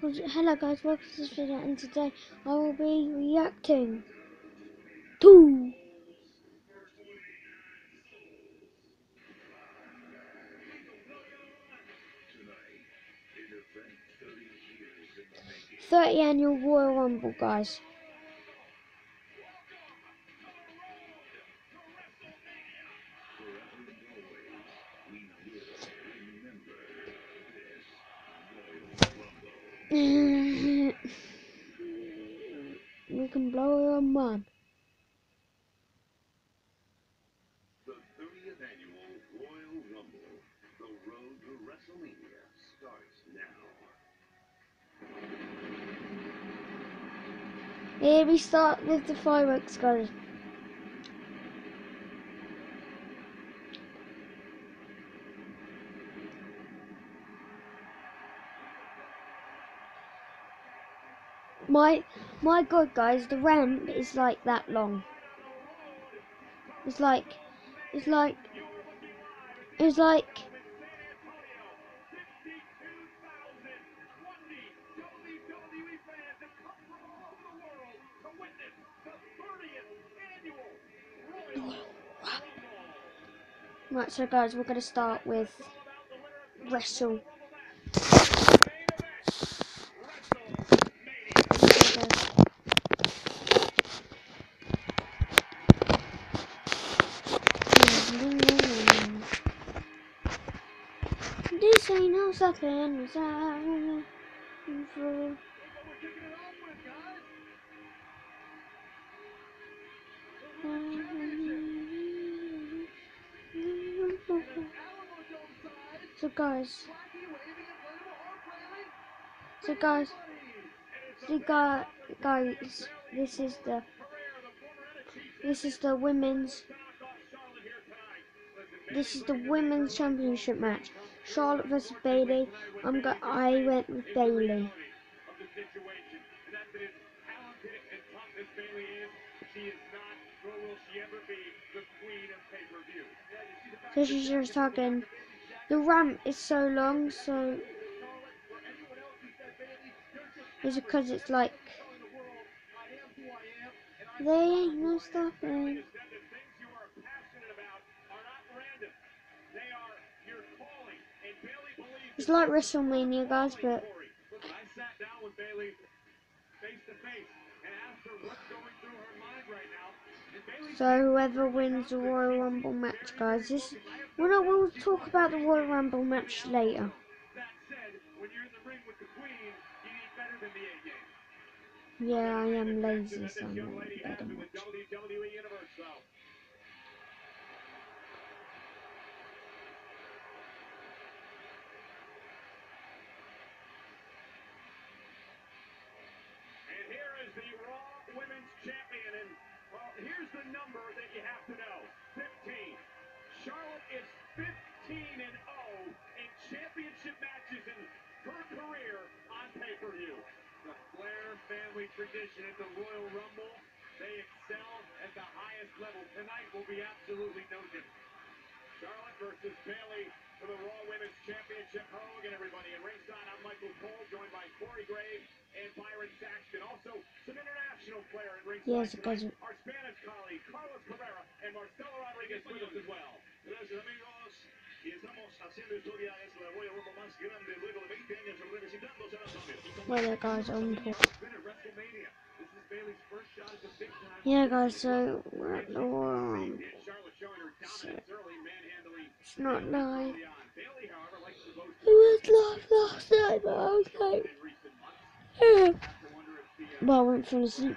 hello guys, welcome to this video and today I will be reacting to Thirty annual Royal Rumble guys. Mm-hmm. we can blow your mud. The 30th annual Royal Rumble, the road to WrestleMania, starts now. Here we start with the fireworks, guys. My my god guys, the ramp is like that long. It's like it's like it's like Right, so guys, we're gonna start with wrestle. This ain't no something for. So guys, so guys, so guys, guys, this is the this is the women's this is the women's championship match. Charlotte versus Bayley. I'm go I went with Bayley. So she's just talking. The ramp is so long, so it's because it's like they ain't no stopping. It's like WrestleMania, guys, but. So whoever wins the Royal Rumble match, guys, this well, talk about the Royal Rumble match later. Yeah, I am lazy, so I'm not and 0 in championship matches in her career on pay per view. The Flair family tradition at the Royal Rumble. They excel at the highest level. Tonight will be absolutely no different. Charlotte versus Bayley for the Raw Women's Championship. Hogan, everybody. And ringside, I'm Michael Cole, joined by Corey Graves and Byron Saxton. Also, some international player in ringside yes, because our Spanish colleague, Carlos Cabrera, and Marcelo Rodriguez with us as well. Gracias, amigos. Y estamos haciendo historia. Es la Royal Rumble más grande luego de 20 años representando San Antonio. Well, guys, I'm Yeah, guys, so we're at the Rumble. So, it's not live. It was live last night, but I was like, yeah. Eh. Well, I went for a sleep.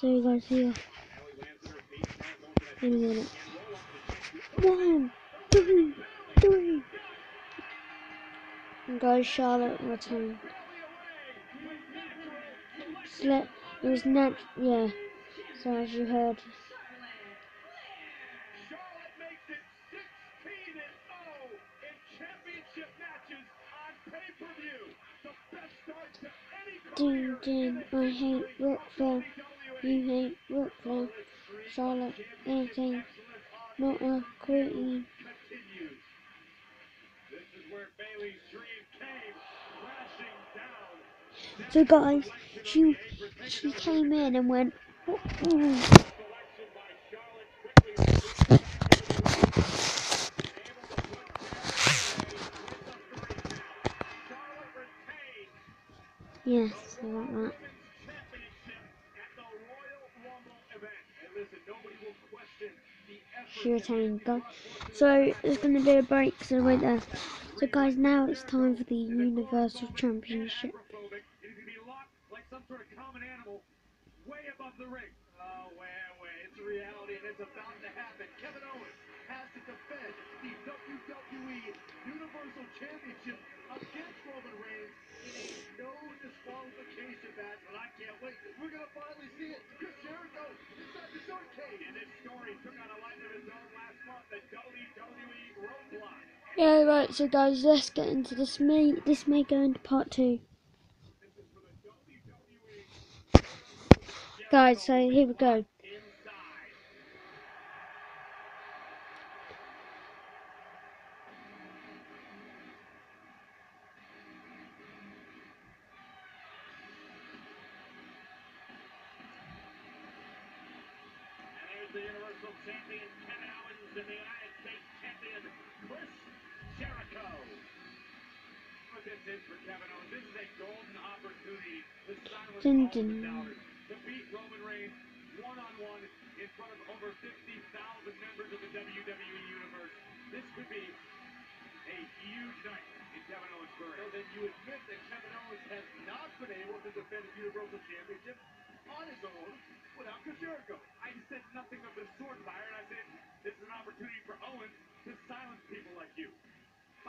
So you guys in a minute. One, two, three. And guys, Charlotte returned. Slip. It was nat. Yeah. So as you heard. Charlotte makes it 16 and 0 in championship matches on pay-per-view. The best start to any Ding ding. I hate Ric You hate Ric Flair. Charlotte. Anything. Crashing down. So guys, she she came in and went. Charlotte retains Yes, I want that. Retained. Guys. So there's gonna be a break. So wait there. So guys, now it's time for the Universal Championship. Yeah, right. So guys, let's get into this. May this may go into part two. Guys, so here we go. Dun, all the dun. doubters, to beat Roman Reigns one-on-one in front of over 50,000 members of the WWE Universe. This could be a huge night in Kevin Owens' So then you admit that Kevin Owens has not been able to defend the Universal Championship on his own without Chris Jericho. I said nothing of the sort, Byron. I said this is an opportunity for Owens to silence people like you.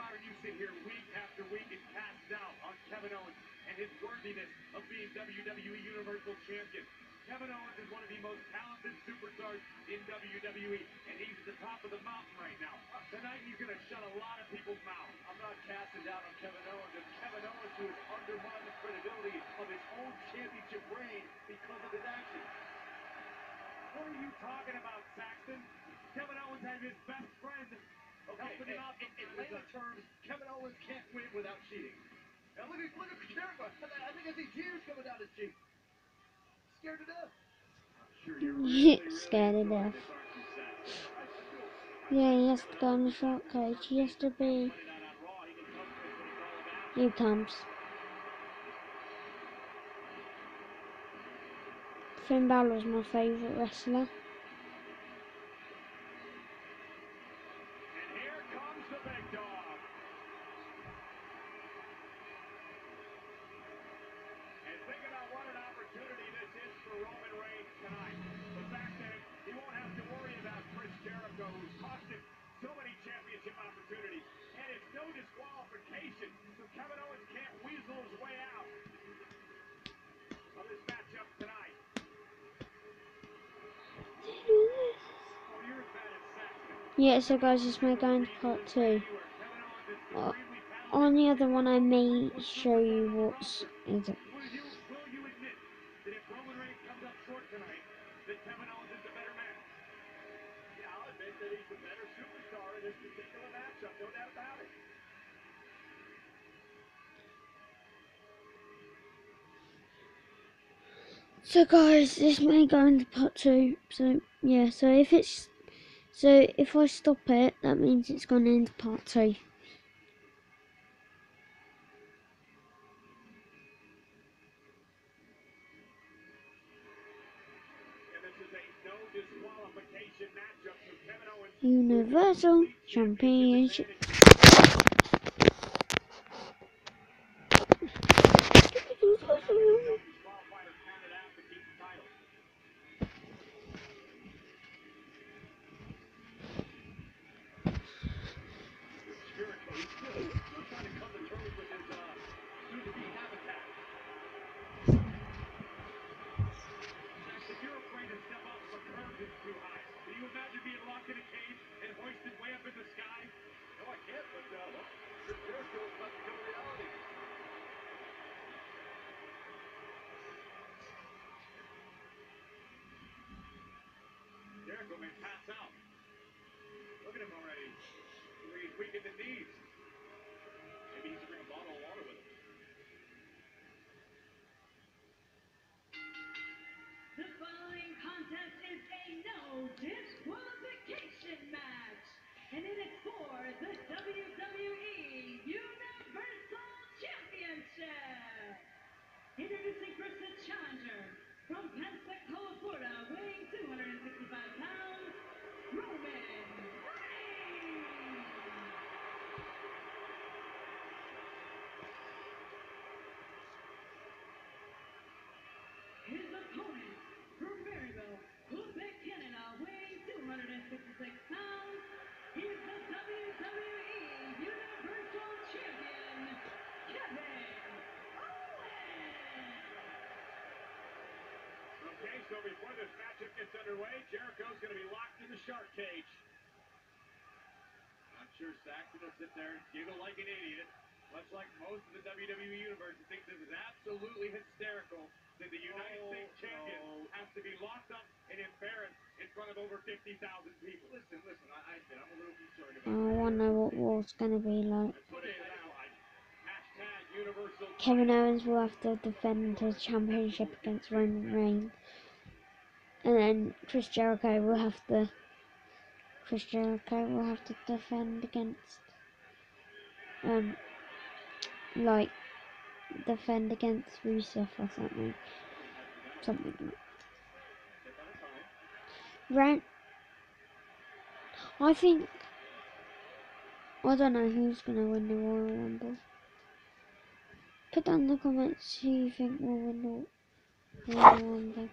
Byron, you sit here week after week and cast doubt on Kevin Owens and his worthiness of being WWE Universal Champion. Kevin Owens is one of the most talented superstars in WWE, and he's at the top of the mountain right now. Tonight, he's going to shut a lot of people's mouths. I'm not casting doubt on Kevin Owens. It's Kevin Owens who has undermined the credibility of his own championship reign because of his actions. What are you talking about, Saxton? Kevin Owens had his best friend Okay, helping in, him out. in, in layman terms, Kevin Owens can't win without cheating. Now look at look at Jericho. I think I see tears coming down his cheeks. Scared to death. Sure, really, really Scared to death. this, aren't you, Saxton? Yeah, he has to go in the shark cage. He has to be. Put it out on Raw. He can tell Chris what it's all about. Here he comes. Finn Balor's my favourite wrestler. Disqualification, so Kevin Owens can't weasel his way out of this matchup tonight. Oh, you're as bad as Saxton. Yeah, so guys, this may go into part two. Uh. On the other one, I may show you what's. Is it? Will you, will you admit that if Roman Reigns comes up short tonight, that Kevin Owens is the better man? Yeah, I'll admit that he's the better superstar in this particular matchup. No doubt about it. So guys, this may go into part two. So yeah, so if it's so if I stop it, that means it's going into part two. Universal Championship. Jericho may pass out. Look at him already. He's weak in the knees. Maybe he needs to bottle of water with him. Opponent from Marieville, Quebec, Canada, weighing 256 pounds, he the. Okay, so before this matchup gets underway, Jericho's going to be locked in the shark cage. I'm sure Saxton will sit there and giggle like an idiot, much like most of the WWE universe who thinks this is absolutely hysterical that the United Oh, States champion no. has to be locked up and embarrassed in front of over 50,000 people. Listen, listen, I, I admit, I'm a little concerned about want to know what war's going to be like. Let's put it to that one. Hashtag Universal Kevin Owens will have to defend his championship against Roman Reigns. And then Chris Jericho will have to Chris Jericho will have to defend against um like defend against Rusev or something. Something like I think I don't know who's gonna win the Royal Rumble. Put down in the comments who you think will win the Royal Rumble.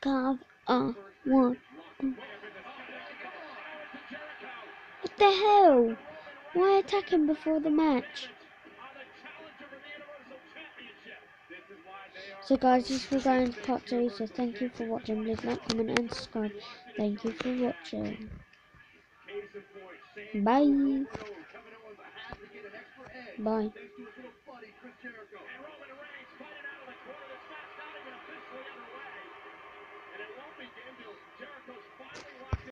Carve a one. What the hell? Why attack him before the match? So guys, this was going to part 2, so thank you for watching. Please like, comment and subscribe. Thank you for watching. Bye. Bye.